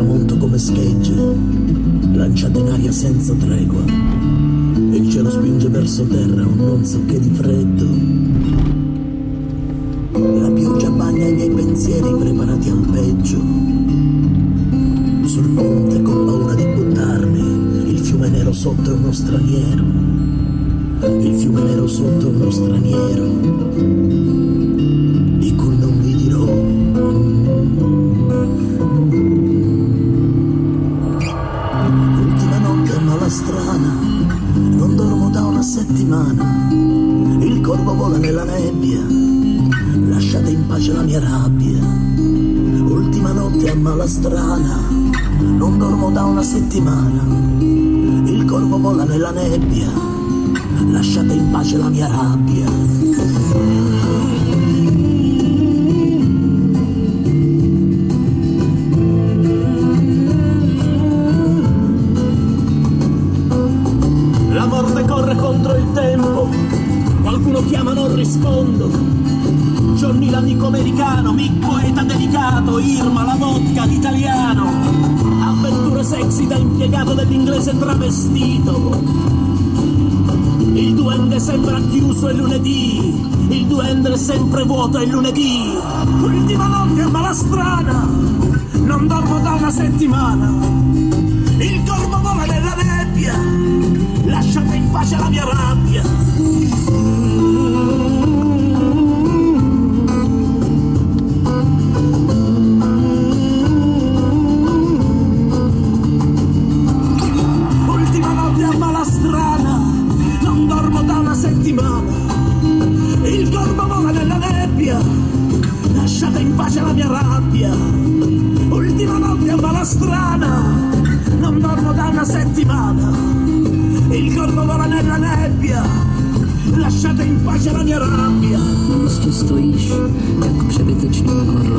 tramonto come schegge, lanciate in aria senza tregua. Il cielo spinge verso terra un non so che di freddo. La pioggia bagna i miei pensieri preparati al peggio. Sul ponte con paura di buttarmi, il fiume nero sotto è uno straniero. Il fiume nero sotto è uno straniero. Settimana. Il corvo vola nella nebbia, lasciate in pace la mia rabbia. Ultima notte a mala strana, non dormo da una settimana. Il corvo vola nella nebbia, lasciate in pace la mia rabbia. Corre contro il tempo, qualcuno chiama non rispondo. Johnny l'amico americano, Mick poeta delicato, Irma la vodka l'italiano. Avventure sexy da impiegato dell'inglese travestito. Il duende sembra chiuso è lunedì, il duende è sempre vuoto è lunedì. Ultima notte a malastrana, non dormo da una settimana. Pace la mia rabbia. Ultima notte a malastrana, non dormo da una settimana. Il corvo vola nella nebbia, lasciate in pace la mia rabbia. Ultima notte a malastrana, non dormo da una settimana. Vola nella nebbia, lasciate in pace la mia rabbia. Prostě stojíš jako přebytečný orloj.